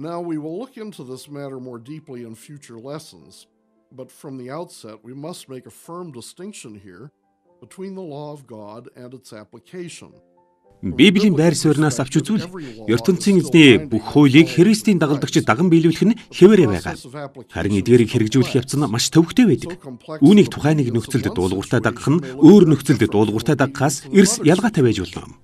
Now, we will look into this matter more deeply in future lessons, but from the outset, we must make a firm distinction here between the law of God and its application. Библийн байр сууриас авч үзвэл ертөнцийн эзний бүх хуулийг Христийн дагалдагчид даган биелүүлэх нь хэвээрээ байгаа. Харин эдгээрийг хэрэгжүүлэх явц нь маш төвөгтэй байдаг. Үүнийг тухайн нэг нөхцөлд дуулууртай дагах нь өөр нөхцөлд дуулууртай дагахаас эрс ялгаатай байж болно.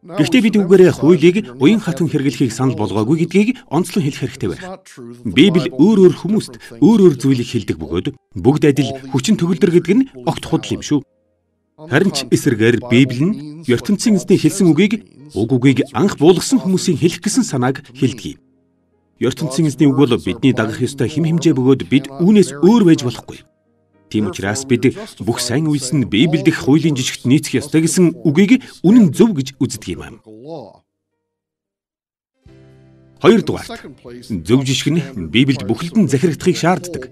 Гэхдээ бид үгээрээ хуулийг уян хатан хэрэглэхийг санал болгоогүй гэдгийг онцлон хэлэх хэрэгтэй байна. Библи өөр өөр хүмүүст өөр өөр зүйлийг хэлдэг бөгөөд бүгд адил хүчин төгөлдөр гэдэг нь огт худал юм шүү. Харин ч эсрэгээр Библи нь ертөнцийн эзний хэлсэн үгийг уг үгийг анх буулгасан хүмүүсийн хэлэх гэсэн санааг хэлдэг. ертөнцийн эзний үг бол бидний дагах ёстой хэм хэмжээ бөгөөд бид үүнээс өөр байж болохгүй. Тийм учраас бид бүх сайн үйлс нь Библиэд их хуулийн жижигт нийцэх ёстой гэсэн үгийг үнэн зөв гэж үздэг юм аа. Хоёрдугаар зөв жишг нь Библиэд бүхэлд нь захирагдахыг шаарддаг.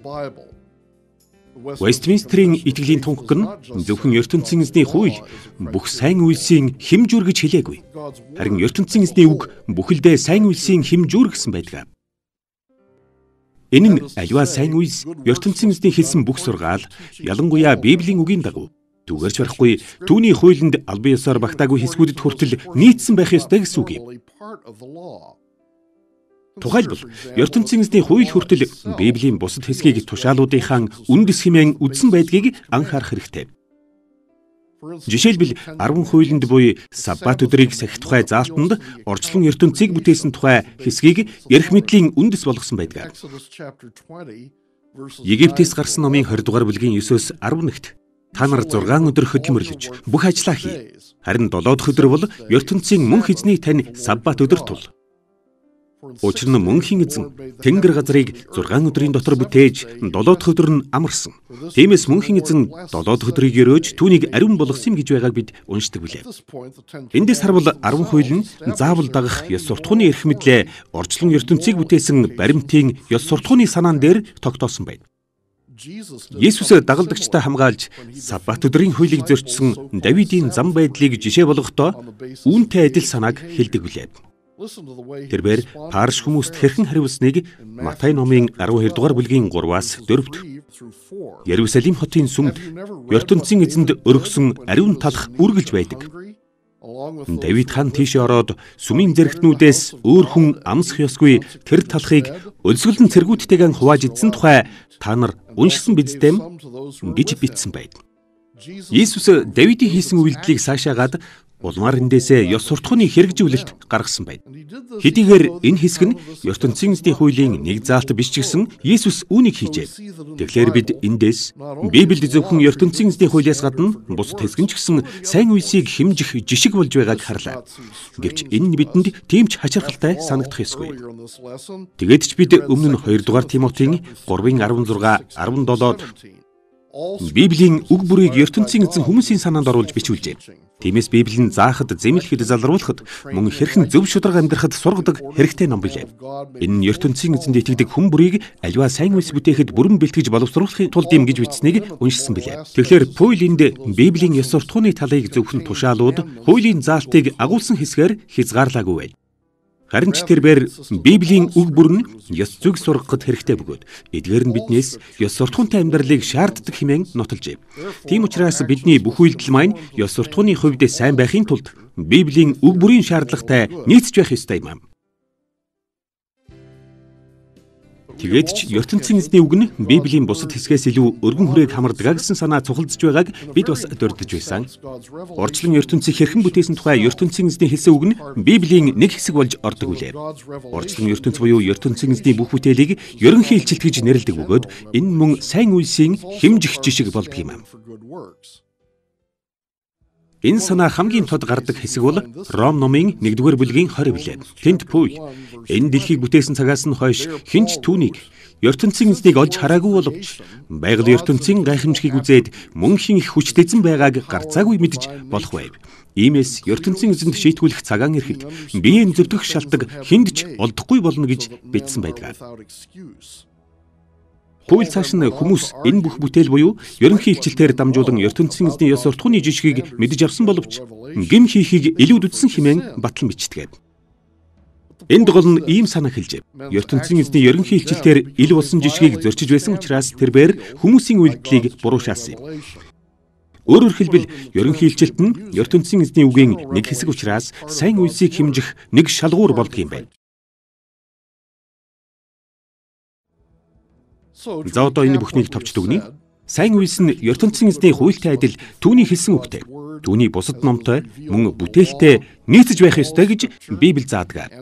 Вестминстерийн итгэлийн тунхаг нь зөвхөн ертөнцийн эзний хууль бүх сайн үйлсийн хэмжүүр гэж хэлээгүй. Харин ертөнцийн эзний үг бүхэлдээ сайн үйлсийн хэмжүүр гэсэн байдаг. Энэ нь аливаа сайн үйлс ертөнцийн эзний хэлсэн бүх сургаал ялангуяа Библийн үгийн дагуу түгээрч барахгүй түүний хуулинд албан ёсоор багтаагүй хэсгүүдэд хүртэл нийцсэн байх ёстой гэсэн үг юм. Тухайлбал ертөнцийн эзний хууль хүртэл Библийн бусад хэсгийг тушаалуудынхаа үндэс хэмээн үздсэн байдгийг анхаарах хэрэгтэй. Жишээлбэл 10 хуулинд буй Саббат өдрийг сахих тухай заалтанд орчлон ертөнцийг бүтээсэн тухай хэсгийг эрх мэдлийн үндэс болгосон байдаг. Египтээс гарсан номын 20 дугаар бүлгийн 9-өөс 11-т та нар 6 өдөр хөдөлмөрлөж бүх ажлаа хий. Харин 7 дахь өдөр бол ертөнцийн мөн хизний тань Саббат өдөр тул. Учир нь мөнхийн эзэн тэнгэр газрыг 6 өдрийн дотор бүтээж 7 дахь өдөр нь амарсан. Тиймээс мөнхийн эзэн 7 дахь өдрийг өрөөж түүнийг ариун болгосон гэж байгааг бид уншдаг билээ. Эндээс харвал 10 хууль нь заавал дагах ёс суртахууны эрх мэдлээ орчлон ертөнцийг бүтээсэн баримтын ёс суртахууны санаан дээр тогтоосон байна. Есүс дагалдагчтай хамгаалж Саббат өдрийн хуулийг зөрчсөн Давидын зам байдлыг жишээ болгохдоо үүнтэй адил санааг хэлдэг билээ. Тэрээр Парш хүмүүст хэрхэн хариулсныг Матай номын 12 дугаар бүлгийн 3-аас 4-т Ярусалим хотын сүмд ертөнцийн эзэнд өргөсөн ариун талах үргэлж байдаг. Давид хаан тийш ороод сүмийн зэрэгтнүүдээс өөр хүн амсах ёсгүй тэр талхыг өлсгөлн цэргүүдтэйгэн хувааж идсэн тухай та нар уншсан биздээ гэж бичсэн байна. Иесус Давидын хийсэн үйлдэлийг цаашаагаад улмаар эндээсээ ёс суртахууны хэрэгжүүлэлт гаргасан байна. Хэдийгээр энэ хэсэг нь ертөнцийн эзний хуулийн нэг заалт биш ч гэсэн Иесус үүнийг хийжээ. Тэгэхээр бид эндээс Библиэд зөвхөн ертөнцийн эзний хуулиас гадна бусад хэсэг нь ч гэсэн сайн үйлсийг хэмжих жишг болж байгааг харлаа. Гэвч энэ нь бидэнд тийм ч хачирхалтай санагдах ёсгүй. Тэгээд ч бид өмнө нь 2 дугаар Тимотийн 3-ын 16, 17-д Библийн үг бүрийг ертөнцийн эзэн хүмүүсийн санаанд оруулж бичүүлжээ. Тиймээс Библи нь заахад, зэмлэхэд, залруулахад, мөн хэрхэн зөв шударга амьдрахад сургадаг хэрэгтэй ном билээ. Энэ нь ертөнцийн эзэнд итгэдэг хүн бүрийг аливаа сайн үйлс бүтээхэд бүрэн бэлтгэж боловсруулахын тулд юм гэж бичсэнийг уншсан билээ. Тэгэхээр Пүйлинд Библийн ёс суртахууны талыг зөвхөн тушаалууд, хуулийн заалтыг агуулсан хэсгээр хязгаарлаагүй байна. Харин ч тэрээр Библийн үг бүр нь ёс зүг сургахад хэрэгтэй бөгөөд эдгээр нь биднээс ёс суртахуунтай амьдралыг шаарддаг хэмээн нотолжээ. Тийм учраас бидний бүх үйлдэл маань ёс суртахууны хувьд сайн байхын тулд Библийн үг бүрийн шаардлагатай нийцж байх ёстой юм. Тэгээд ч ертөнцийн эзний үг нь Библийн бусад хэсгээс илүү өргөн хүрээг хамардаг гэсэн санаа цухалдж байгааг бид бас дурдж байсан. Орчлон ертөнцийг хэрхэн бүтээсэн тухай ертөнцийн эзний хэлсэн үг нь Библийн нэг хэсэг болж ордог үлээ. Орчлон ертөнц буюу ертөнцийн эзний бүх бүтээлийг ерөнхий илчилт гэж нэрлэдэг бөгөөд энэ мөн сайн үйлсийн хэмжих жишг болдго юм. Энэ санаа хамгийн тод гардаг хэсэг бол Ром номын 1-р бүлгийн 20 билээ. Тэнд Пүй энэ дэлхийг бүтээсэн цагаас нь хойш хинч түүнийг ертөнцийн эзнийг олж хараагүй боловч байгаль ертөнцийн гайхамшигыг үзээд мөнхийн их хүчтэйзэн байгааг гарцаагүй мэдж болох байв. Иймээс ертөнцийн эзэнд шийтгүүлэх цагаан ирэхэд биеийн зөвдөх шалтгаан хүнд ч олдохгүй болно гэж бичсэн байдаг. Пүүл цааш нь хүмүүс энэ бүх бүтээл буюу ерөнхий илчилтээр дамжуулан ертөнцийн эзний ёс суртахууны жишгийг мэдэж авсан боловч гим хийхийг илүүд үтсэн хэмээн батлан бичдэг. Энд гол нь ийм санаа хэлжээ. ертөнцийн эзний ерөнхий хилчилтээр ил болсон жишгийг зөрчиж байсан учраас тэрээр хүмүүсийн үйлдэлийг буруу шаасан юм. Өөрөөр хэлбэл ерөнхий хилчилт нь ертөнцийн эзний үгийн нэг хэсэг учраас сайн үйлсийг хэмжих нэг шалгуур болдго юм байна. За одоо энэ бүхнийг товч дүгнэе. Сайн үйлс нь ертөнцийн эзний хуйлтай адил түүний хэлсэн үгтэй. Түүний бусад номтой мөн бүтээлтэй нийцэж байх ёстой гэж Библи заадаг.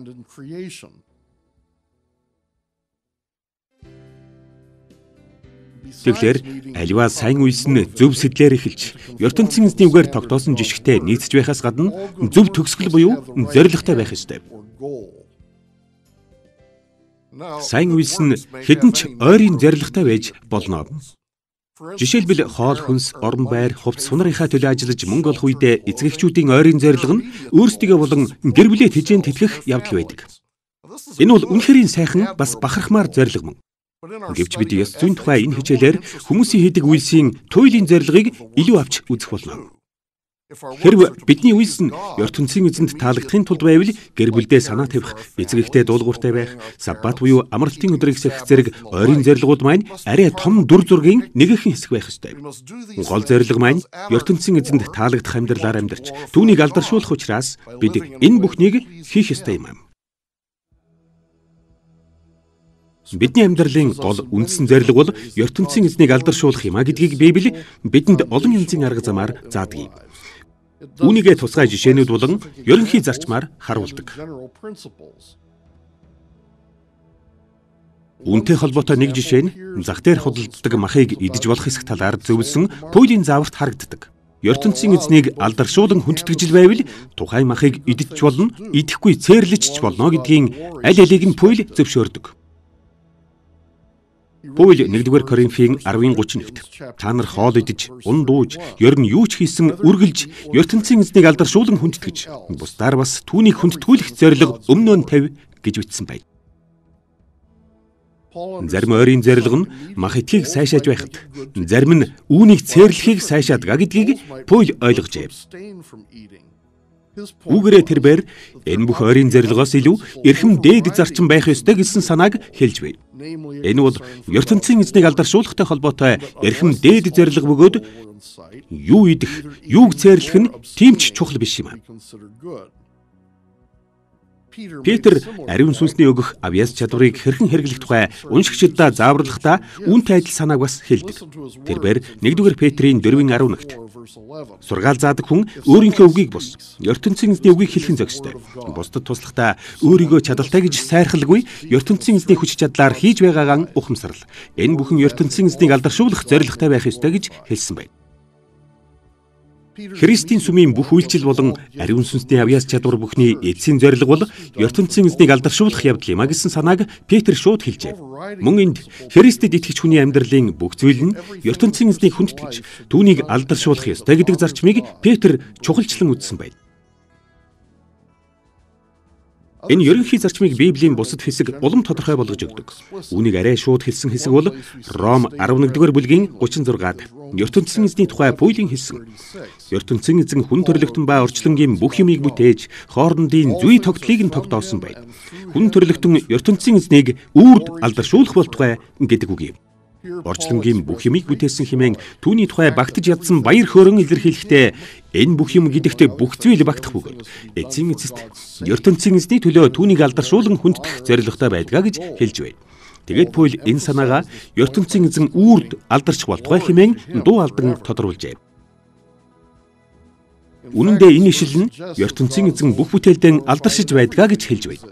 Тэгэхээр аливаа сайн үйлс нь зөв сэтлэр эхэлж ертөнцийн эзний үгээр тогтоосон жишгтэй нийцэж байхаас гадна зөв төгсгөл буюу зоригтой байх ёстой. Сайн үйлс нь хэдэн ч ойрын зоригтой байж болно. Жишээлбэл хоол хүнс, орон байр, хувц сунарынхаа төлөө ажиллаж мөнгө олох үедээ эцэгчүүдийн ойрын зорилго нь өөрсдөө болон гэр бүлээ тэжээн тэтгэх явдал байдаг. Энэ бол үнэхэрийн сайхан бас бахархмаар зорилго мөн. Гэвч бид ёс зүйн тухай энэ хичээлээр хүмүүсийн хийдэг үйлсийн туйлын зорилгыг илүү авч үзэх болно. Хэрв бидний үйлс нь ертөнцийн эзэнд таалагдахын тулд байвал гэр бүлдээ санаа тавих, эцэг эхтэй дуулууртай байх, саббат буюу амралтын өдрийг сэх зэрэг ойрын зорилгууд маань арай том дүр зургийн нэгэн хэсэг байх ёстой. Гол зорилго маань ертөнцийн эзэнд таалагдах амьдралаар амьдарч түүнийг алдаршуулах учраас бид энэ бүхнийг хийх ёстой юм. Бидний амьдралын гол үндсэн зорилго бол ертөнцийн эзнийг алдаршуулах юм а гэдгийг Библи бидэнд олон янзын арга замаар заадаг юм. Үүнийгээ тусгай жишээнүүд болон ерөнхий зарчмаар харуулдаг. Үнтэй холбоотой нэг жишээ нь зах дээр худалддаг махыг идэж болох хэсэг талаар зөвлөсөн пуйлийн зааварт харагддаг. ертөнцийн эзнийг алдаршуулан хүндэтгэж байвал тухайн махыг идэж болно, идэхгүй цээрлэж ч болно гэдгийн аль алиг нь пуйл зөвшөөрдөг. Пүүл 1-р Коринфийн 10:31-т та нар хоол идэж, ун дууж, ёр нь юу ч хийсэн үргэлж ертөнцийн эзнийг алдаршуулан хүндэтгэж, бусдаар бас түүнийг хүндэтгүүлэх зориг өмнөө нь тавь гэж бичсэн байна. Зарим ойрын зорилго нь мах этгийг сайшааж байхад, зарим нь үүнийг цээрлэхийг сайшаадаг гэдгийг Пүүл ойлгожээ. Үүгээрээ тэрээр энэ бүх ойрын зорилгоос илүү эрхэм дээд зарчим байх ёстой гэсэн санааг хэлж байна. Энэ бол ертөнцийн эзнийг алдаршуулахтай холбоотой эрхэм дээд зорилго бөгөөд юу идэх, юуг цээрлэх нь тийм ч чухал биш юм. Петр ариун сүнсний өгөх авьяас чадварыг хэрхэн хэрэглэх тухай уншигчдаа зааварлахдаа үүнтэй адил санааг бас хэлдэг. Тэрээр 1-р Петрийн 4:11-т Сургаал заадаг хүн өөрийнхөө үгийг бус ертөнцийн эзний үгийг хэлхэн зохистой. Бусдад туслахдаа өөрийгөө чадaltaй гэж сайрхалгүй ертөнцийн эзний хүч чадлаар хийж байгаагаа ухамсарл. Энэ бүхэн ертөнцийн эзнийг алдаршуулах зорилготой байх ёстой гэж хэлсэн байна. Христийн сүмийн бүх үйлчил болон ариун сүнсний авьяас чадвар бүхний эцсийн зорилго бол ертөнцийн эзнийг алдаршуулах явдал юм а гэсэн санааг Петр шууд хэлжээ. Мөн энд Христэд итгэж хүний амьдралын бүх зүйл нь ертөнцийн эзнийг хүндэтгэж түүнийг алдаршуулах ёстой гэдэг зарчмыг Петр чухалчлан үзсэн байна. Энэ ерөнхий зарчмыг Библийн бусад хэсэг улам тодорхой болгож өгдөг. Үүнийг арай шууд хэлсэн хэсэг бол Ром 11-р бүлгийн 36-ад ертөнцийн эзний тухай пүйлэн хэлсэн. ертөнцийн эзэн хүн төрлөختөн ба орчлонгийн бүх юмыг бүтээж хоорондын зүй тогтлыг нь тогтоосон байд. Хүн төрлөختөн ертөнцийн эзнийг үрд алдаршуулах бол тухай гэдэг үг юм. Орчлонгийн бүх юмыг бүтээсэн хэмээн түүний тухай багтаж ядсан баяр хөөрөн илэрхийлэхдээ энэ бүх юм гэдэгт бүх зүйл багтах бөгөөд эцсийн эцэст ертөнцийн эзний төлөө түүнийг алдаршуулан хүндэх зорилготой байдгаа гэж хэлж байна. Тэгээд Пол энэ санаагаа ертөнцийн эзэн үрд алдарч болтугай хэмээн дуу алдан тодорхойлжээ. Үнэн дээр энэ ишил нь ертөнцийн эзэн бүх бүтээлдээ алдаршиж байдгаа гэж хэлж байна.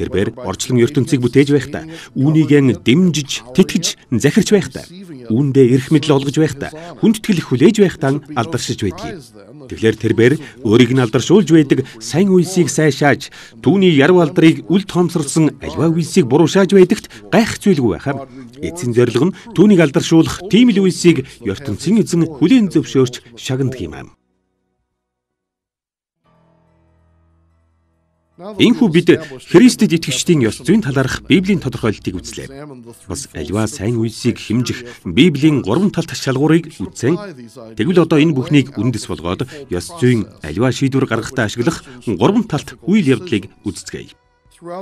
Тэрээр орчлон ертөнцийг бүтээж байхдаа үүнийгэн дэмжиж, тэтгэж, захирч байхдаа үүндээ эрх мэдэл олгож байхдаа хүндэтгэл хүлээж байхдаа алдаршиж байдгийг. Тэгэхээр тэрээр өөрийг нь алдаршуулж байдаг сайн үйлсийг сайшааж, түүний яруу алдрыг үл тоомсорлсон альва үйлсийг буруушааж байдагт гайх зүйлгүй байхаа. Эцсийн зорилго нь түүнийг алдаршуулах тийм л үйлсийг ертөнцийн эзэн хүлээн зөвшөөрч шагнадаг юм аа. Энэхүү бид Христэд итгэгчдийн ёс зүйн талаарх Библийн тодорхойлолтыг үзлээ. Бас альва сайн үйлсийг хэмжих Библийн гурван талт шалгуурыг үзсэн. Тэгвэл одоо энэ бүхнийг үндэс болгоод ёс зүйн альва шийдвэр гаргахдаа ашиглах гурван талт үйл явдлыг үздэцгээе.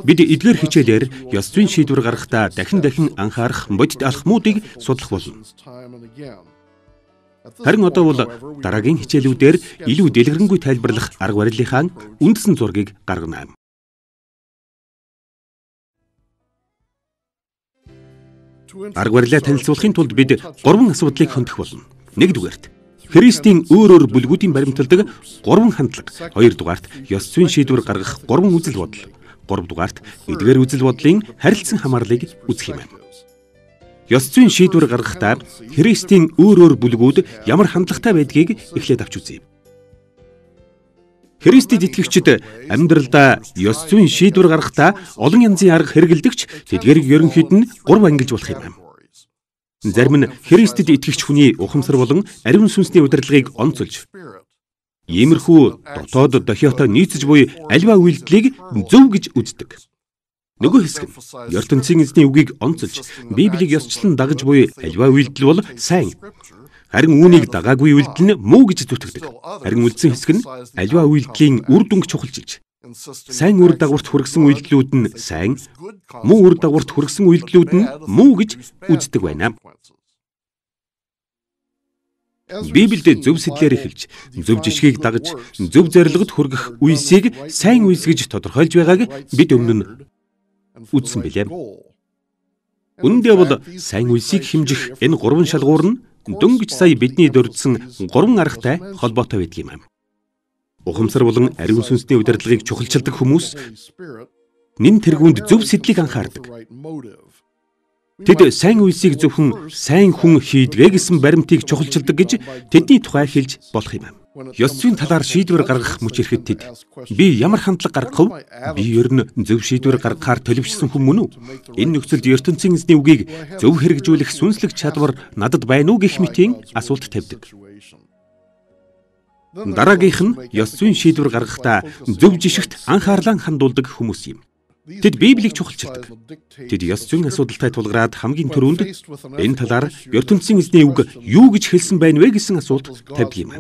Бид эдгээр хичээлээр ёс зүйн шийдвэр гаргахдаа дахин дахин анхаарах бодит алхмуудыг судлах болно. Харин одоо бол дараагийн хичээлүүдээр илүү дэлгэрэнгүй тайлбарлах арга барилынхаа үндсэн зургийг гаргана. Арга барилаа танилцуулахын тулд бид гурван асуудлыг хөндөх болно. Нэгдүгээрт Христийн өөр өөр бүлгүүдийн баримталдаг гурван хандлага. Хоёрдугаарт ёс зүйн шийдвэр гаргах гурван үзэл бодол. Гуравдугаарт эдгээр үзэл бодлын харилцан хамаарлыг үзэх юм. Ёс зүйн шийдвэр гаргахдаа Христийн өөр өөр бүлгүүд ямар хандлагатай байдгийг эхлээд авч үзье. Христэд итгэгчид амьдралдаа ёс зүйн шийдвэр гаргахдаа олон янзын арга хэрэгэлдэгч тэдгэрийг ерөнхийд нь гурав ангилж болох юм. Зарим нь Христэд итгэгч хүний ухамсар болон ариун сүнсний удирдлагыг онцолж Иймэрхүү дотоод дохиотой нийцэж буй альва үйлдэлийг зөв гэж үздэг. Нөгөө хэсэг нь ертөнцийн эзний үгийг онцолж Библийг ёсчлон дагаж буй альва үйлдэл бол сайн. Харин үүнийг дагаагүй үйлдэл нь муу гэж зүтгэдэг. Харин үлдсэн хэсэг нь альва үйлдэлийн үр дүнг чухалчилж сайн үр дагаварт хүргэсэн үйлдэлүүд нь сайн, муу үр дагаварт хүргэсэн үйлдэлүүд нь муу гэж үздэг байна. Библиэд зөв сэтлэр эхэлж, зөв жишгийг дагаж, зөв зорилгод хүргэх үйлсийг сайн үйлс гэж тодорхойлж байгааг бид өмнө нь үзсэн билээ. Үүндээ бол сайн үйлсийг хэмжих энэ гурван шалгуур нь дөнгөж сая бидний дурдсан гурван аргатай холбоотой байдаг юм. Ухамсар болон ариун сүнсний удирдлагыг чухалчилдаг хүмүүс нэн тэргуунд зөв сэтлийг анхаардаг. Тэд сайн үйлсийг зөвхөн сайн хүн хийдгээ гэсэн баримтыг чухалчилдаг гэж тэдний тухай хэлж болох юм. Ёс зүйн талаар шийдвэр гаргах мөч ирэхэд тэд би ямар хандлага гаргах вэ? Би ер нь зөв шийдвэр гаргахаар төлөвшсөн хүн мөн үү? Энэ нөхцөлд ертөнцийн эзний үгийг зөв хэрэгжүүлэх сүнслэг чадвар надад байна уу гэх мэтийн асуулт тавьдаг. Дараагийнх нь ёс зүйн шийдвэр гаргахдаа зөв жишгт анхаарлаа хандуулдаг хүмүүс юм. Тэд Библийг чухалчилдаг. Тэд ёс зүйн асуудалтай тулгараад хамгийн түрүүнд энэ талаар ертөнцийн эзний үг юу гэж хэлсэн байна вэ гэсэн асуулт тавьдаг юм.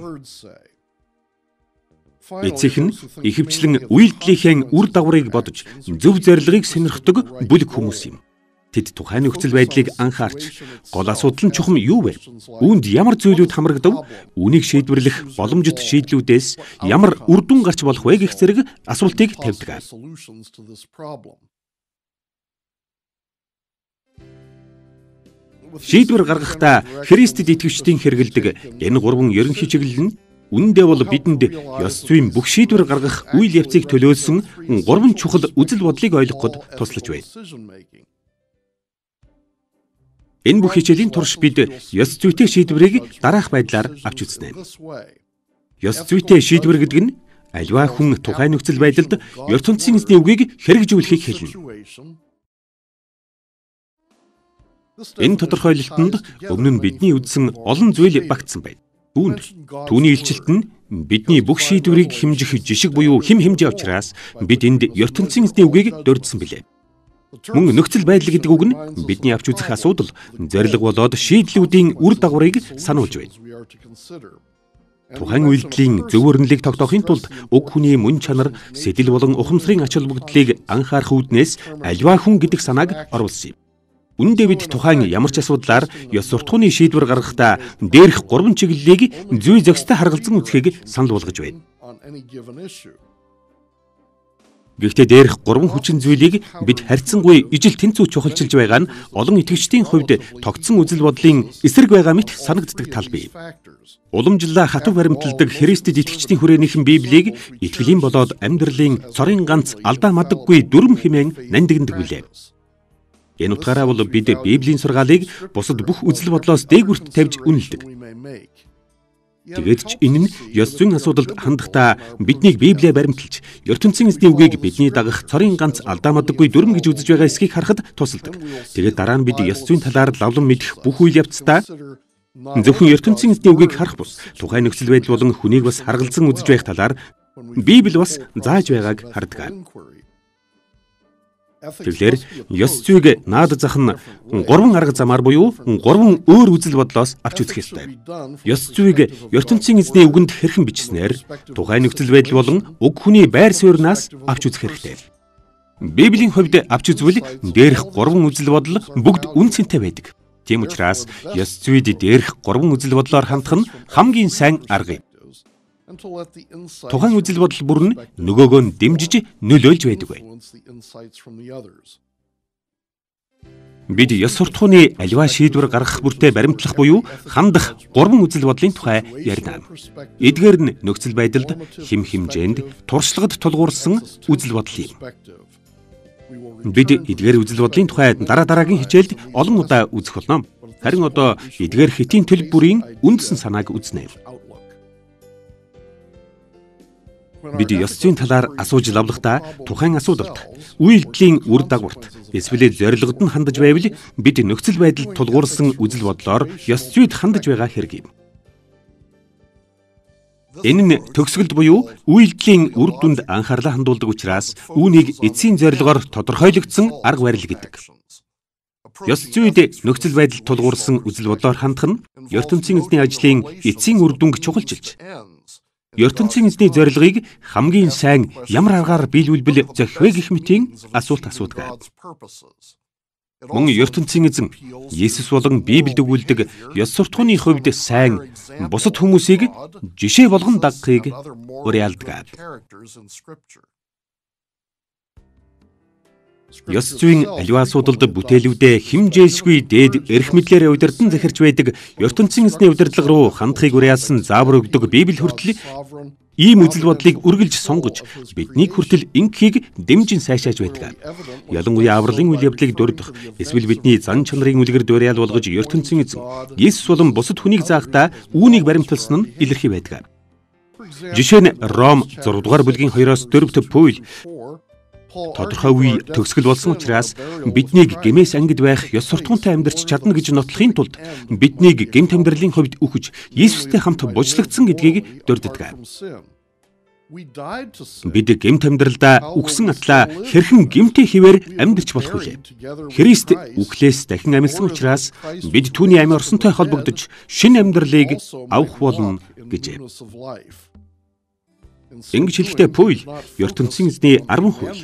Эцэг нь ихэвчлэн үйлдэлийнхээ үр дагаврыг бодож зөв зорилгыг сонирхдог бүлэг хүмүүс юм. Тэд тухайн нөхцөл байдлыг анхаарч гол асуудал нь чухам юу вэ? Үүнд ямар зүйлүүд хамрагдав? Үүнийг шийдвэрлэх боломжит шийдлүүдээс ямар үр дүн гарч болох вэ гэх зэрэг асуултыг тавьдаг. Шийдвэр гаргахдаа Христэд итгэвчдийн хэрэгэлдэг энэ гурван ерөнхий чиглэл нь Үүндээ бол бидэнд ёс зүйн бүх шийдвэр гаргах үйл явцыг төлөөлсөн гурван чухал үзэл бодлыг ойлгоход туслаж байна. Энэ бүх хичээлийн турш бид ёс зүйтэй шийдвэрийг дараах байдлаар авч үзнэ. Ёс зүйтэй шийдвэр гэдэг нь альва хүн тухайн нөхцөл байдалд ертөнцийн эзний үгийг хэрэгжүүлэхийг хэлнэ. Энэ тодорхойлолтод өмнө нь бидний үздсэн олон зүйл багтсан байна. Түүнд түүний илчилт нь бидний бүх шийдвэрийг хэмжих жишг буюу хим хэмжээ учраас бид энд ертөнцийн эзний үгийг дурдсан билээ. Мөн нөхцөл байдал гэдэг үг нь бидний авч үзэх асуудал, зориг болоод шийдлүүдийн үр дагаврыг сануулж байна. Тухайн үйлдэлийн зөв өрнөлийг тогтоохын тулд уг хүний мөн чанар, сэтэл болон ухамсарын ач холбогдлыг анхаарах үүднээс альва хүн гэдэг санааг оруулсан юм. Үндэ бид тухайн ямар ч асуудлаар ёс суртахууны шийдвэр гаргахдаа дээрх гурван чиглэлийг зүй зохистой харгалзан үзэхийг санал болгож байна. Гэхдээ дээрх гурван хүчин зүйлийг бид харьцангуй ижил тэнцүү чухалчилж байгаа нь олон итгэгчдийн хувьд тогтсон үзэл бодлын эсрэг байгаа мэт санагддаг тал бий. Уламжлалаа хатуу баримталдаг Христэд итгэгчдийн хүрээнийхэн Библийг итгэлийн болоод амьдралын цорын ганц алдаа мадаггүй дүрм хэмээн нандиндаг билээ. Энэ утгаараа бол бид Библийн сургаалыг бусад бүх үзэл бодлоос дээгүрт тавьж үнэлдэг. Тэгээд ч энэ нь ёс зүйн асуудалд хандахдаа биднийг Библиэ баримталж, ертөнцийн эзний үгийг бидний дагах цорын ганц алдаамадаггүй дүрм гэж үзэж байгаа эсхийг харахад тусалдаг. Тэгээд дараа нь бид ёс зүйн талаар лавлан мэдэх бүх үйл явцдаа зөвхөн ертөнцийн эзний үгийг харах бус тухайн нөхцөл байдал болон хүнийг бас харгалзан үзэж байх талаар Библи бас зааж байгааг харддаг. Тэгэхээр ёс зүйг наад зах нь гурван арга замаар буюу гурван өөр үзэл бодлоос авч үзэх ёстой. Ёс зүйг ертөнцийн эзний үгэнд хэрхэн бичснээр тухайн нөхцөл байдал болон уг хүний байр сууриас авч үзэх хэрэгтэй. Библийн хувьд авч үзвэл дээрх гурван үзэл бодол бүгд үн цэнтэй байдаг. Тийм учраас ёс зүйд дээрх гурван үзэл бодлоор хандах нь хамгийн сайн арга юм. Тухайн үзэл бодол бүр нь нөгөөгөө нь дэмжиж нөлөөлж байдаг бай. Бид ёс суртахууны аливаа шийдвэр гаргах бүртээ баримтлах буюу хандах гурван үзэл бодлын тухай ярина. Эдгээр нь нөхцөл байдалд хим химжээнд туршлагад тулгуурсан үзэл бодол юм. Бид эдгээр үзэл бодлын тухай дараа дараагийн хичээлд олон удаа үзэх болно. Харин одоо эдгээр хэтийн төлөв бүрийн үндсэн санааг үзнэ. Бид ёс зүйн талаар асууж лавлахдаа тухайн асуудалд үйлдэлийн үр дагаварт эсвэл зорилгод нь хандаж байвал бид нөхцөл байдалд тулгуурсан үзэл бодлоор ёс зүйд хандаж байгаа хэрэг юм. Энэ нь төгсгөлд буюу үйлдэлийн үр дүнд анхаарлаа хандуулдаг учраас үүнийг эцсийн зорилгоор тодорхойлогдсон арга барил гэдэг. Ёс зүйд нөхцөл байдалд тулгуурсан үзэл бодлоор хандах нь ертөнцийн эзний ажлын эцсийн үр дүнг чухалчилж ертөнцийн эзний зорилгыг хамгийн сайн ямар аргаар биелүүлбэл зохио гэх мэтийн асуулт асуудаг. Мөн ертөнцийн эзэн Есүс болон Библиэд өгүүлдэг ёс суртахууны хувьд сайн бусад хүмүүсийг жишээ болгон дагахыг уриалдаг. Ёс зүйн аливаа асуудалд бүтээлүүдээ химжээсгүй дээд эрх мэдлэр удирдан захирч байдаг ертөнцийн эзний удирдлага руу хандахыг уриалсан заавар өгдөг Библи хүртэл Ийм үзэл бодлыг үргэлж сонгож бидний хүртэл инкийг дэмжин сайшааж байдаг. Ялангуяа авралын үйл явдлыг дурдах эсвэл бидний зан чанарын үлгэр дуурайл болгож ертөнцийн эзэн Есүс болон бусад хүнийг заахдаа үүнийг баримталсан нь илэрхий байдаг. Жишээ нь Ром 6 дугаар бүлгийн 2-оос 4-т Паул тодорхой үе төгсгөл болсон учраас биднийг гэмээс ангид байх ёс суртахуунтай амьдарч чадна гэж нотлохын тулд биднийг гэмт амьдралын хувьд үхэж Иесустэй хамт бужлагдсан гэдгийг дурддаг. Бид гэмт амьдралдаа үгсэн атлаа хэрхэн гэмтээ хിവэр амьдарч болох вүлээ. Христ үхлээс дахин амьсан учраас бид түүний амь орсонтой холбогдож шинэ амьдралыг авах болно гэжээ. Ингэж хэлэхдээ Пуйл ертөнцийн эзний 10 хууль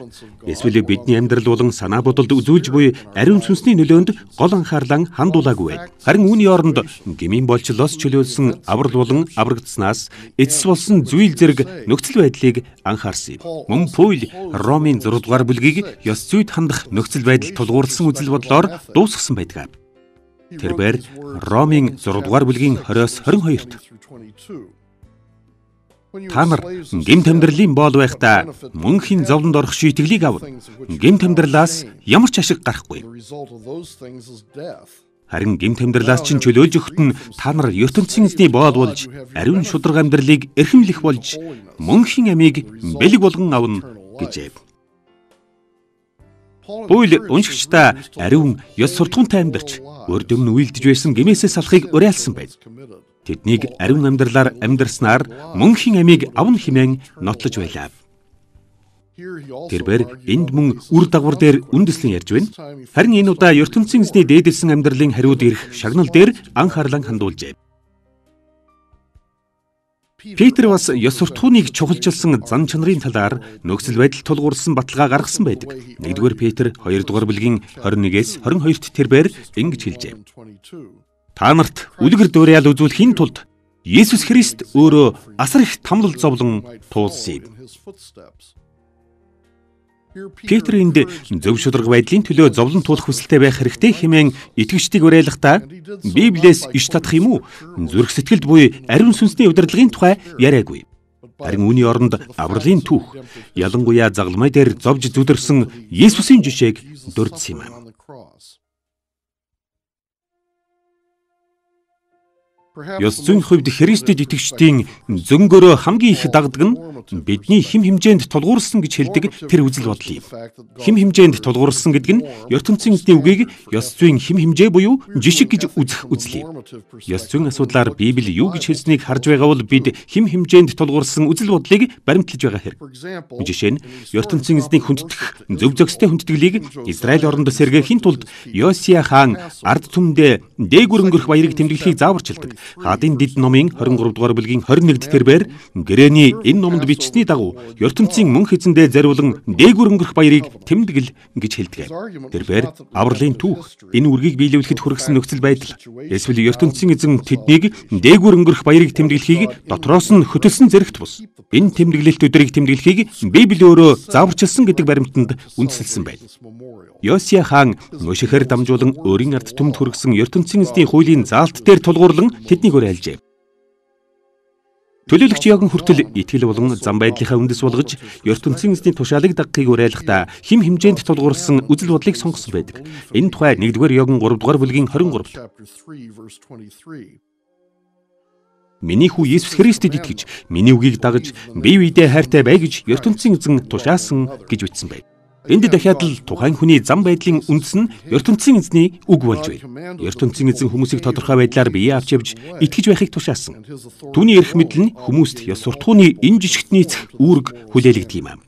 эсвэл бидний амьдрал болон санаа бодолд үзүүлж буй ариун сүнсний нөлөөнд гол анхаарлаа хандуулаагүй. Харин үүний оронд гмийн болчлоос чөлөөлсөн аврал болон аврагдсанаас эцэс болсон зүйл зэрэг нөхцөл байдлыг анхаарсан юм. Мөн Пуйл Ромын 6 дугаар бүлгийг ёс зүйд хандах нөхцөл байдал тулгуурласан үзэл бодлоор дуусгасан байдаг. Тэрбээр Ромын 6 дугаар бүлгийн 20-оос 22-т Та нар гэмт амьдралын боол байхдаа мөнхийн зовлонд орох шийтгэлийг авна. Гэмт амьдралаас ямар ч ашиг гарахгүй. Харин гэмт амьдралаас чинь чөлөөлж өгт нь та нар ертөнцийн эзний боол болж ариун шударга амьдралыг эрхэмлэх болж мөнхийн амийг бэлэг болгон авна гэжээ. Паул уншигчдаа ариун ёс суртахуунтай амьдарч урд өмнө үйлдэж байсан гэмээсээ салахыг уриалсан байд. Тэднийг ариун амьдралаар амьдрснаар мөнхийн амийг авна хэмээн нотлож байлаа. Тэрбэр энд мөн үр дагавар дээр үндэслэн ярьж байна. Харин энэ удаа ертөнцийн эзний дээдэлсэн амьдралын хариуд ирэх шагнал дээр анхаарлаа хандуулжээ. Петр бас ёс суртахууныг чухалчилсан зан чанарын талаар нөхцөл байдал тулгуурсан баталгаа гаргасан байдаг. 1-р Петр 2-р бүлгийн 21-с 22-т тэрбээр ингэж хэлжээ. Та нарт үлгэр дуурайл үзүүлэхийн тулд Есүс Христ өөрөө асар их тамлал зовлон туулсан юм. Петр энд зөв шударга байдлын төлөө зовлон туулах хүсэлтэй байх хэрэгтэй хэмээн итгэжтийг уриалгахдаа Библиэс иш татах юм уу? Зүрх сэтгэлд буй ариун сүнсний удирдлагын тухай яриаггүй. Харин үүний оронд авралын түүх, ялангуяа загламай дээр зовж зүдэрсэн Есүсийн жишээг дурдсан юм. Ёс зүйн хувьд Христэд итгэгчдийн зөнгөөрөө хамгийн их дагдаг нь бидний хим хэмжээнд тулгуурсан гэж хэлдэг тэр үзэл бодол юм. Хим хэмжээнд тулгуурсан гэдэг нь ертөнцийн эзний үгийг ёс зүйн хим хэмжээ буюу жишг гэж үзэх үзэл юм. Ёс зүйн асуудлаар Библи юу гэж хэлснийг харж байгаа бол бид хим хэмжээнд тулгуурсан үзэл бодлыг баримтлаж байгаа хэрэг. Жишээ нь ертөнцийн эзний хүндэтгэх зөв зөкстэй хүндэтгэлийг Израиль оронд сэргээхийн тулд Йосия хаан ард түмэндээ дээгүр өнгөрөх баярыг тэмдэглэхийг зааварчилдаг. Хадын дид номын 23 дугаар бүлгийн 21-р тэрбээр гэрэний энэ номонд бичсний дагуу ертөнцийн мөн хэзэндээ зариулан дээгүр өнгөрөх баярыг тэмдэглэл гэж хэлдэг. Тэрээр авралын түүх энэ үргийг биелүүлэхэд хүргэсэн нөхцөл байдал эсвэл ертөнцийн эзэн тэднийг дээгүр өнгөрөх баярыг тэмдэглэхийг дотроос нь хөтөлсөн зэрэгт бус. Энэ тэмдэглэлт өдрийг тэмдэглэхийг Библи өөрөө зааварчилсан гэдэг баримтанд үндэслэсэн байна. Йосия хаан мөшөхөр дамжуулан өөрийн ард түмэнд хүргэсэн ертөнцийн эзний хуулийн заалт дээр тулгуурлан тэднийг уриалжээ. Төлөөлөгч Йоган хүртэл итгэл болон зам байдлынхаа үндэс болгож ертөнцийн эзний тушаалыг дагахыг уриалахдаа хим хэмжээнд тулгуурсан үзэл бодлыг сонгосон байдаг. Энэ тухай 1-р Йоган 3-р бүлгийн 23-т. Миний хүү Есүс Христэд итгэж, миний үгийг дагаж, бие биедээ хайртай бай гэж ертөнцийн эзэн тушаасан гэж бичсэн байна. Энд дахиад л тухайн хүний зам байдлын үндэс нь ертөнцийн эзний үг болж байна. ертөнцийн эзэн хүмүүсийг тодорхой байдлаар бие авч явж итгэж байхыг тушаасан. Түүний эрх мэдэл нь хүмүүст ёс суртахууны энэ жижигт нийцэх үүрэг хүлээлгдэг юм аа.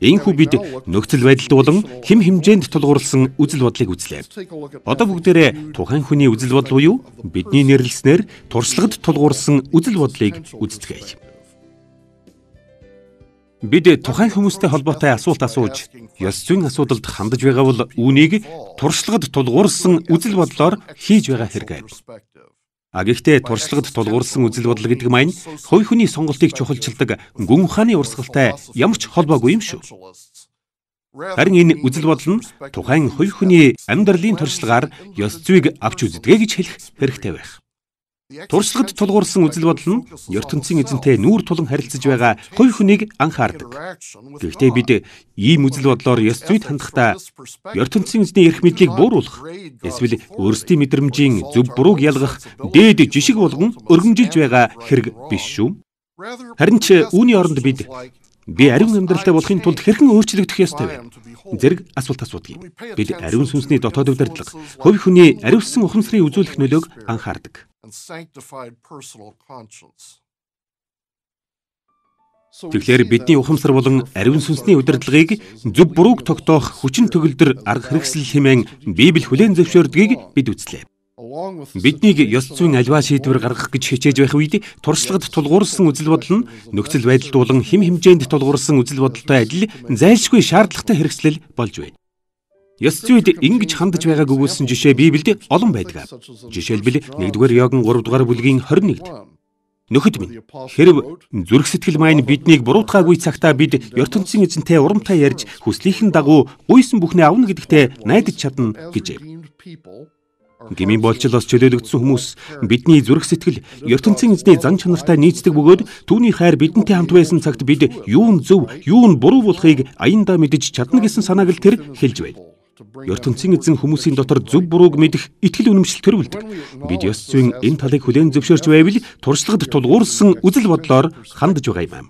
Ийхүү бид нөхцөл байдалд болон хэм хэмжээнд тулгуурласан үзэл бодлыг үзлээ. Одоо бүгдээрээ тухайн хүний үзэл бодол буюу бидний нэрлэлснээр туршлагад тулгуурласан үзэл бодлыг үздэгэ. Бид тухайн хүмүүстэй холбоотой асуулт асууж, ёс зүйн асуудалд хандаж байгаа бол үүнийг туршлагад тулгуурсан үзэл бодлоор хийж байгаа хэрэг. А гэхдээ туршлагад тулгуурсан үзэл бодол гэдэг маань хувь хүний сонголтыг чухалчилдаг гүн ухааны урсгалтай ямар ч холбоогүй юм шүү. Харин энэ үзэл бодол нь тухайн хувь хүний амьдралын туршлагаар ёс зүйг авч үздэг гэж хэлэх хэрэгтэй байх. Туршлагад тулгуурсан үзэл бодол нь ертөнцийн эзэнтэй нүүр тулан харилцаж байгаа хувь хүнийг анхаардаг. Гэхдээ бид ийм үзэл бодлоор ёс зүйд хандахдаа ертөнцийн эзний эрх мэдлийг бууруулах эсвэл өөрсдийн мэдрэмжийн зөв бурууг ялгах дээд жишг болгон өргөмжилж байгаа хэрэг биш шүү. Харин ч үүний оронд бид би ариун амьдралтай болохын тулд хэрхэн өөрчлөгдөх ёстой вэ? Зэрэг асуулт асуудгийг. Бид ариун сүнсний дотоод удирдлага, хувь хүний ариуссан ухамсарыг үзүүлэх нөлөөг анхаардаг and sanctified personal conscience. Тэгэхээр бидний ухамсар болон ариун сүнсний удирдлагыг зөв бурууг тогтоох хүчин төгөлдөр арга хэрэгсэл хэмээн Библи хүлээн зөвшөөрдгийг бид үзлээ. Биднийг ёс зүйн альва шийдвэр гаргах гэж хичээж байх үед туршлагад тулгуурсан үзэл бодол нь нөхцөл байдалд болон хэм хэмжээнд тулгуурсан үзэл бодолтой адил зайлшгүй шаардлагатай хэрэгслэл болж байна. Ёс зүйд ингэж хандж байгааг өгүүлсэн жишээ Библиэд олон байдаг. Жишээлбэл 1-р Иоганн 3-р бүлгийн 21-д Нөхөд минь хэрв зүрх сэтгэл маань биднийг буруутгаагүй цагтаа бид ертөнцийн эзэнтэй урамтай ярьж хүслийнхэн дагуу гуйсан бүхнээ авна гэдэгтээ найдаж чадна гэжээ. Гмийн болчлоос чөлөөлөгдсөн хүмүүс бидний зүрх сэтгэл ертөнцийн эзний зан чанартай нийцдэг бөгөөд түүний хайр бидэнтэй хамт байсан цагт бид юу нь зөв, юу нь буруу болохыг аяндаа мэдэж чадна гэсэн санааг л тэр хэлж байна. Ертөнцийн эзэн хүмүүсийн дотор зөв бурууг мэдэх итгэл үнэмшил төрүүлдэг. Бид ёс зүйн энэ талыг хүлээн зөвшөөрч байвал туршлагад тулгуурсан үзэл бодлоор хандж байгаа юм.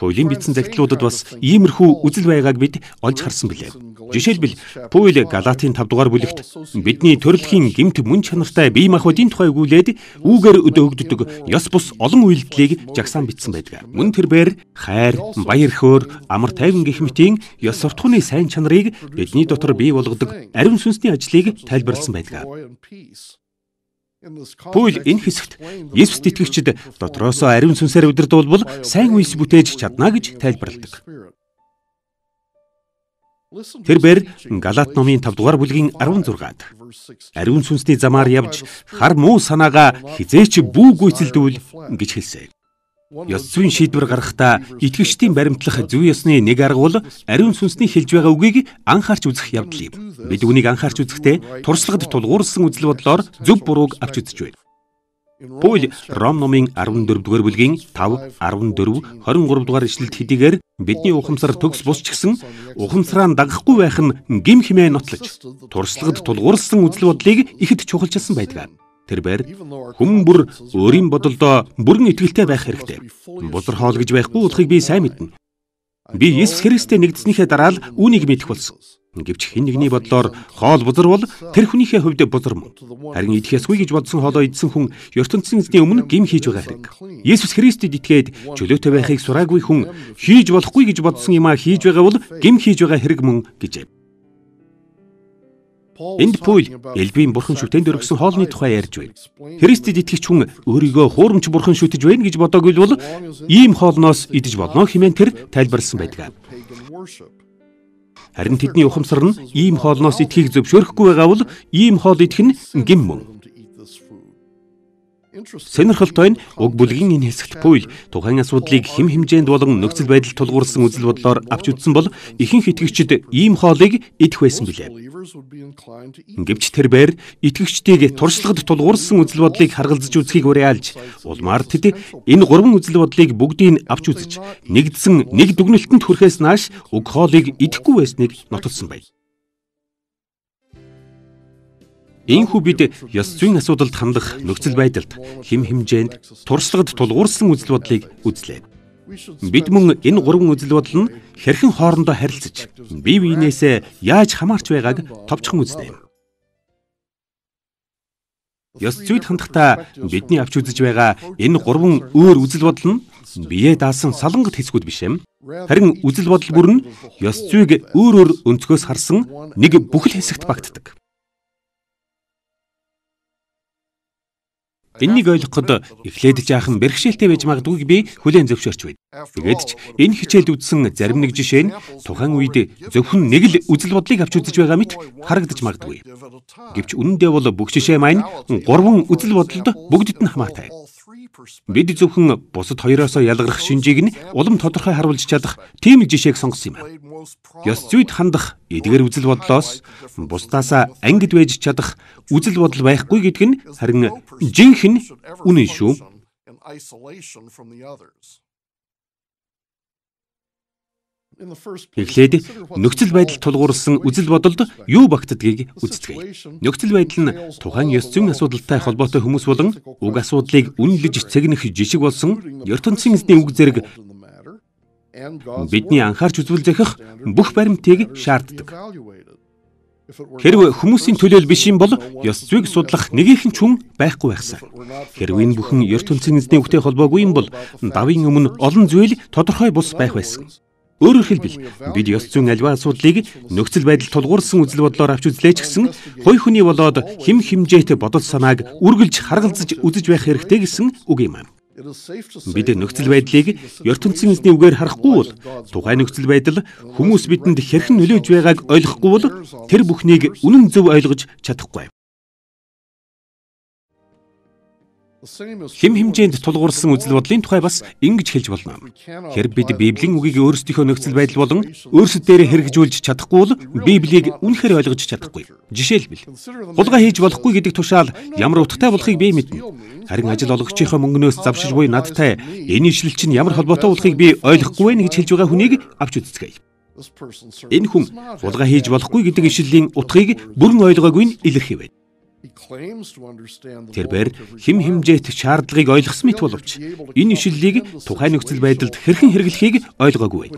Пуулийн бичсэн загтлуудад бас иймэрхүү үзэл байгааг бид олж харсан билээ. Жишээлбэл Пуйл Галатийн 5 дугаар бүлэгт бидний төрөлхийн гэмт мөн чанартай бие махбодын тухай өгүүлээд үүгээр өдөөгддөг ёс бус олон үйлдэлийг жагсаан бичсэн байдаг. Мөн тэрээр хайр, баяр хөөр, амар тайван гэх мэтийн ёс суртахууны сайн чанарыг бидний дотор бий болгодог ариун сүнсний ажлыг тайлбарлсан байдаг. Пүүл энэ хэсэгт Есүст итгэгчид дотроосоо ариун сүнсээр удирдуулбал сайн үйлс бүтээж чадна гэж тайлбарладаг. Тэрээр Галаат номын 5 дугаар бүлгийн 16-ад ариун сүнсний замаар явж хар муу санаагаа хизээч бүү гүйцэлдүүл гэж хэлсэн. Ёс зүйн шийдвэр гаргахдаа итгэгчдийн баримтлах зөв ёсны нэг арга бол ариун сүнсний хэлж байгаа үгийг анхаарч үзэх явдал юм. Бид үнийг анхаарч үзэхдээ туршлагад тулгуурсан үзэл бодлоор зөв бурууг авч үзэж байна. Пүүл Ром номын 14 дугаар бүлгийн 5, 14, 23 дугаар ишлэлд хэдийгээр бидний ухамсар төгс бус ч гэсэн ухамсараа дагахгүй байх нь гим химээ нотлож туршлагад тулгуурсан үзэл бодлыг ихэд чухалчилсан байдаг. Тэрээр хүн бүр өөрийн бодолдоо бүрэн итгэлтэй байх хэрэгтэй. Бузар хоол гэж байхгүй болохыг би сайн мэднэ. Би Есүс Христтэй нэгдснийхээ дараа л үүнийг мэдэх болсон. Гэвч хэн нэгний бодлоор хоол бузар бол тэр хүнийхээ хувьд бузар мөн. Харин идэхээсгүй гэж бодсон хоолоо идсэн хүн ертөнцийн эзний өмнө гим хийж байгаа хэрэг. Есүс Христэд итгээд чөлөөтэй байхыг сураагүй хүн хийж болохгүй гэж бодсон юмаа хийж байгаа бол гим хийж байгаа хэрэг мөн гэжээ. Энд Паул элбийн бурхан шүтэнд өргөсөн хоолны тухай ярьж байна. Христэд итгэж хүн өөрийгөө хуурамч бурхан шүтэж байна гэж бодоогүй бол ийм хоолноос идэж болно хэмээн тэр тайлбарлсан байдаг. Харин тэдний ухамсар нь ийм хоолноос идэхийг зөвшөөрөхгүй байгаа бол ийм хоол идэх нь гим мөн. Сонирхолтой нь уг бүлгийн энэ хэсэгт Пуйл тухайн асуудлыг хэм хэмжээнд болон нөхцөл байдал тулгуурсан үзэл бодлоор авч үзсэн бол ихэнх итгэгчид ийм хоолыг идэх байсан билээ. Гэвч тэр бээр итгэгчдийг туршлагад тулгуурсан үзэл бодлыг харгалзаж үзхийг уриалж улмаар тэд энэ гурван үзэл бодлыг бүгдийг авч үзэж нэгдсэн нэг дүгнэлтэнд хүрэхээс нааш уг хоолыг идэхгүй байсныг нотолсон байна. Иймхүү бид ёс зүйн асуудалд хандах нөхцөл байдалд хим хэмжээнд туршлагад тулгуурсан үзэл бодлыг үзлээ. Бид мөн энэ гурван үзэл бодол нь хэрхэн хоорондоо харилцаж бие биенээсээ яаж хамаарч байгааг товчхон үзнэ. Ёс зүйд хандахдаа бидний авч үзэж байгаа энэ гурван өөр үзэл бодол нь бие даасан салангат хэсгүүд биш юм. Харин үзэл бодол бүр нь ёс зүйг өөр өөр өнцгөөс харсан нэг бүхэл хэсэгт багтдаг. Эннийг ойлгоход эхлээд жаахан бэрхшээлтэй байж магадгүй би хүлээн зөвшөөрч байна. Тэгээд ч энэ хичээлд үзсэн зарим нэг жишээ нь тухайн үед зөвхөн нэг л үзэл бодлыг авч үзэж байгаа мэт харагдаж магадгүй. Гэвч үнэндээ бол бүх жишээ маань гурван үзэл бодолд бүгдэд нь хамаатай. Бид зөвхөн бусад хоёроос ялгарх шинжийг нь улам тодорхой харуулж чадах тийм жишээг сонгосон юм байна. Ёс зүйд хандах эдгээр үзэл бодлоос бусдаасаа ангид байж чадах үзэл бодол байхгүй гэдг нь харин жинхэнэ үнэн шүү. Эхлээд нөхцөл байдал тулгуурласан үзэл бодолд юу багтдгийг үздэг. Нөхцөл байдал нь тухайн ёс зүйн асуудалтай холбоотой хүмүүс болон уг асуудлыг үнэлж цэгнэх жишг болсон ертөнцийн эзний үг зэрэг бидний анхаарч үзвэл захих бүх баримтыг шаарддаг. Хэрвээ хүмүүсийн төлөөл биш юм бол ёс зүйг судлах нэгийнхэн ч хүн байхгүй байхсан. Хэрвээ энэ бүхэн ертөнцийн эзний үгтэй холбоогүй юм бол давын өмнө олон зүйл тодорхой бус байх байсан. Өөрөөр хэлбэл бид ёс зүйн альва асуудлыг нөхцөл байдал тулгуурсан үзэл бодлоор авч үзлээч гэсэн хой хүний болоод хим химжээтэй бодол санааг үргэлж харгалзаж үзэж байх хэрэгтэй гэсэн үг юм. Бид нөхцөл байдлыг ертөнцийн эзний үгээр харахгүй бол тухайн нөхцөл байдал хүмүүс бидэнд хэрхэн нөлөөж байгааг ойлгохгүй бол тэр бүхнийг үнэн зөв ойлгож чадахгүй. Хим хэмжээнд тулгуурсан үзэл бодлын тухай бас ингэж хэлж болно. Хэрэг бид Библийн үгийг өөрсдийнхөө нөхцөл байдал болон өөрсдөө хэрэгжүүлж чадахгүй бол Библийг үнэхээр ойлгож чадахгүй. Жишээлбэл хулгай хийж болохгүй гэдэг тушаал ямар утгатай болохыг би мэднэ. Харин ажил олгогчийнхоо мөнгнөөс завшиж буй надтай энэ ижил чинь ямар холбоотой болохыг би ойлгохгүй байна гэж хэлж байгаа хүнийг авч үзцгээе. Энэ хүн хулгай хийж болохгүй гэдэг ишлийн утгыг бүрэн ойлгоогүй нь илэрхий байна. Тэрээр хим химжээт шаардлагыг ойлгосон мэт боловч энэ ишлэлийг тухайн нөхцөл байдалд хэрхэн хэрэглэхийг ойлгоогүй байна.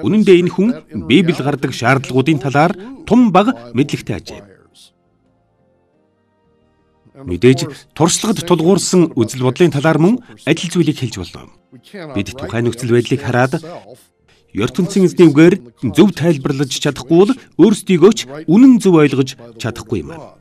Үнэн дээр энэ хүн Библи гардаг шаардлагуудын талаар тун баг мэдлэгтэй ажээ. Мэдээж туршлагад тулгуурсан үзэл бодлын талаар мөн адил зүйлийг хэлж болно. Бид тухайн нөхцөл байдлыг хараад ертөнцийн эзний үгээр зөв тайлбарлаж чадахгүй бол өөрсдийгөө ч үнэн зөв ойлгож чадахгүй юм.